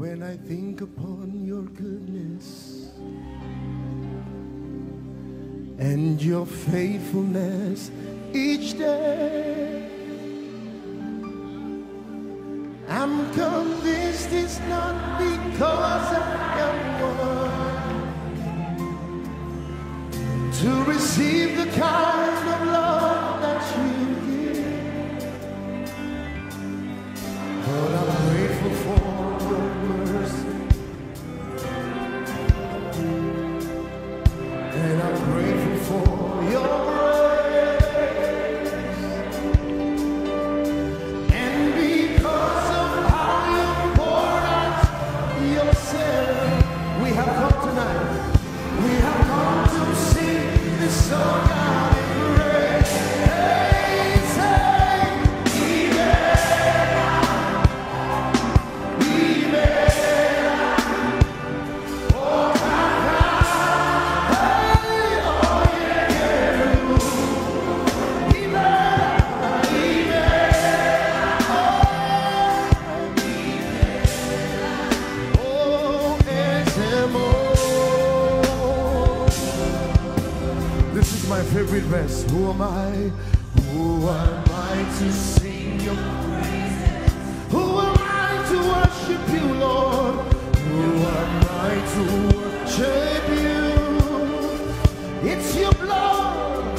when I think upon your goodness and your faithfulness each day. I'm convinced it's not because I am one to receive the kind my favorite verse. Who am I? Who am I to sing your praises? Who am I to worship you, Lord? Who am I to worship you? It's your blood.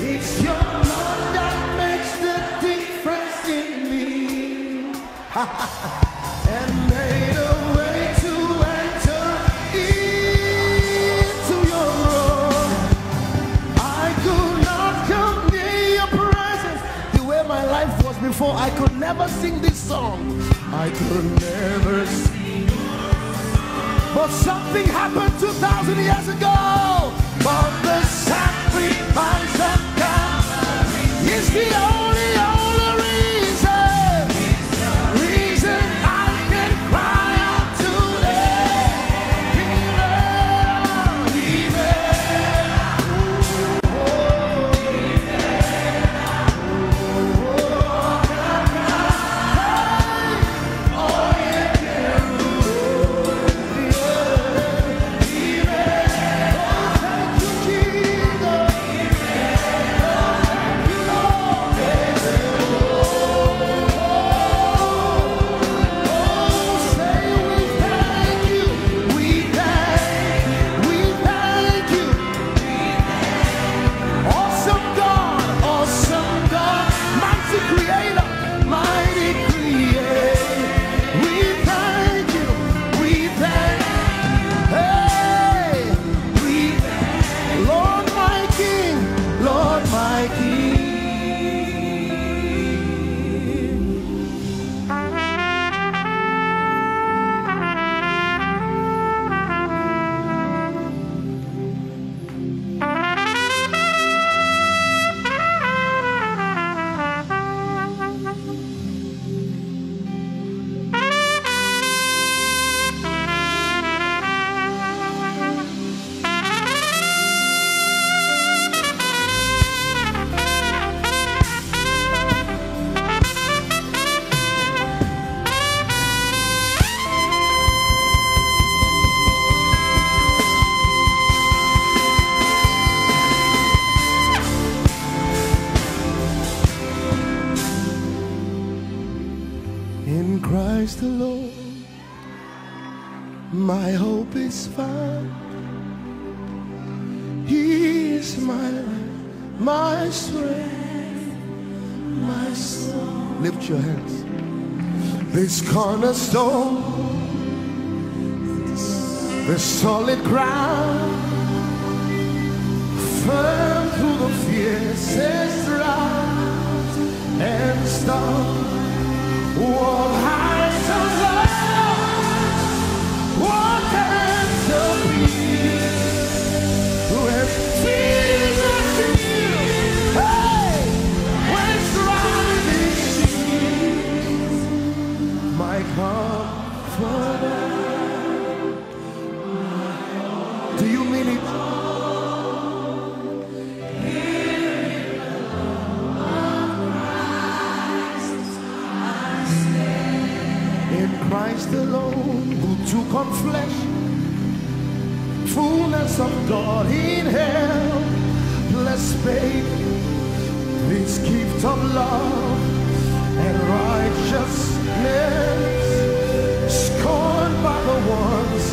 It's your blood that makes the difference in me. never sing this song. I could never sing. But something happened 2,000 years ago. But the sacrifice of God is the only, my strength, my soul. Lift your hands. This cornerstone, the solid ground, firm through the fiercest drought and storm. What heights God in hell, blessed babe, this gift of love and righteousness, scorned by the ones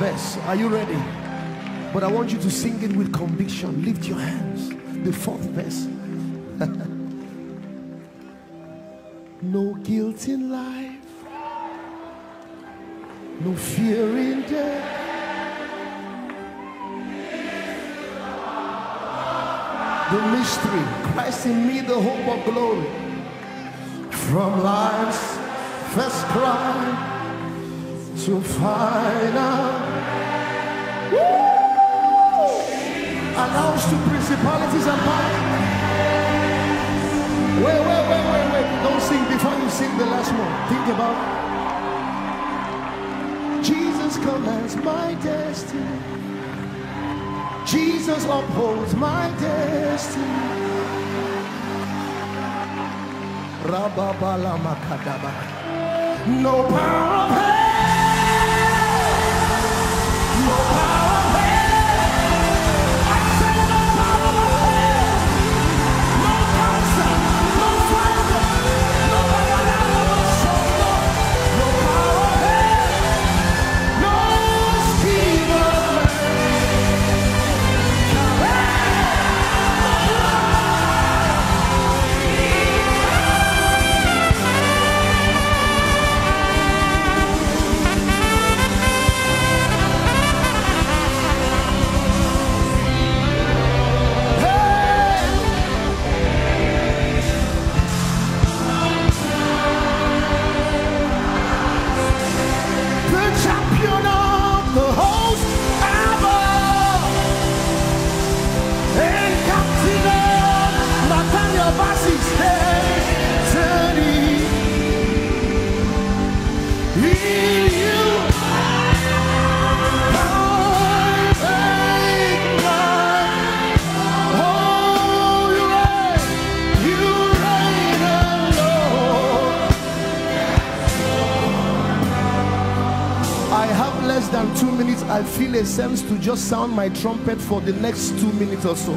verse. Are you ready? But I want you to sing it with conviction. Lift your hands. The fourth verse. no guilt in life, no fear in death. The mystery, Christ in me, the hope of glory. From life's first cry to find Woo! Announce to principalities and powers. Wait, wait, wait, wait, wait. Don't sing before you sing the last one. Think about. Jesus commands my destiny. Jesus upholds my destiny. No power of hell. I feel a sense to just sound my trumpet for the next two minutes or so.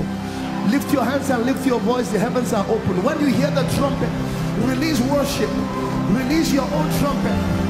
Lift your hands and lift your voice. The heavens are open. When you hear the trumpet, release worship. Release your own trumpet.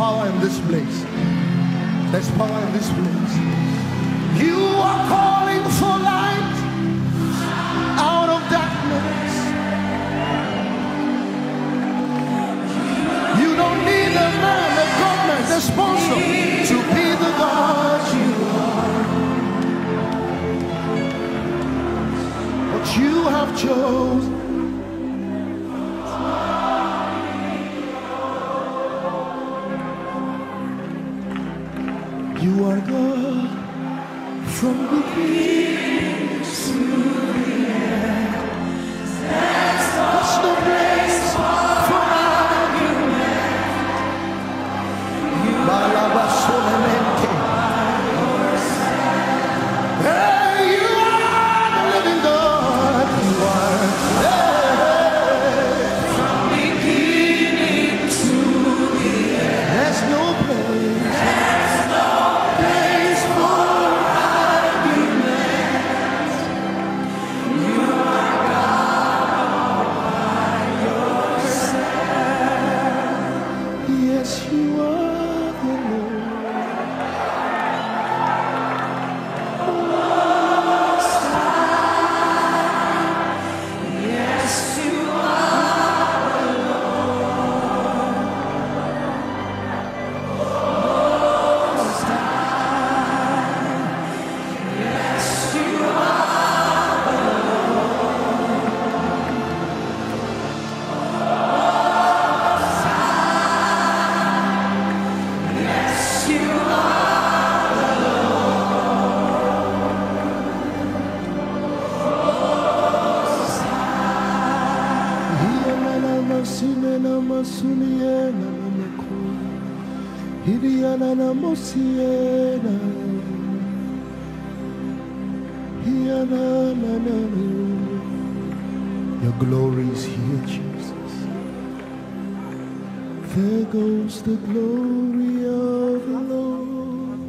Power in this place. There's power in this place. You are calling for light out of darkness. You don't need a man, a government, a sponsor to be the God you are. But you have chosen. You masinena masuniena namaku. Hiyanana mosiena. Hiyanana. Your glory is here, Jesus. There goes the glory of the Lord.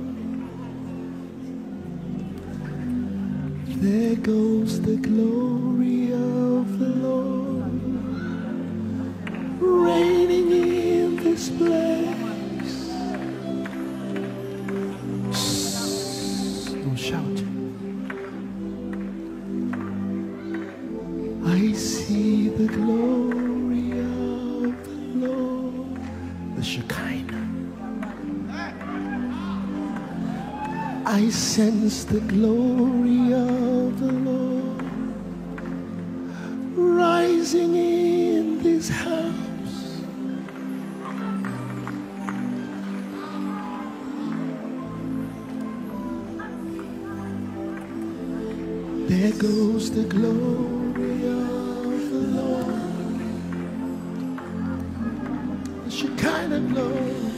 There goes the glory of I sense the glory of the Lord rising in this house. There goes the glory Shekinah glory.